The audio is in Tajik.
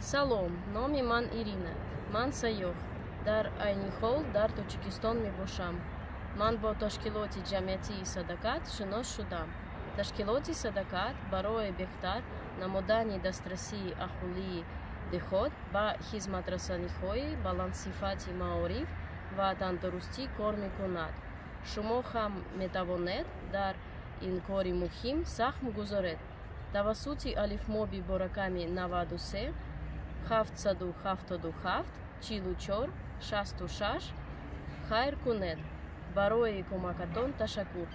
салом номи ман ирина. Ман сайёҳ дар айни ҳол дар тоҷикистон мебошам. Ман бо ташкилоти ҷамъиятии садакат шинос шудам. Ташкилоти садакат барои беҳтар намудани дастрасии аҳолии деҳот ба хизматрасониҳои баландсифати маориф ва тандурустӣ кор мекунад. Шумо ҳам метавонед дар ин кори муҳим сахм гузоред. Тавассути алифмоби бо рақами 93 777 44 66 хайр кунед. Барои кӯмакатон ташаккур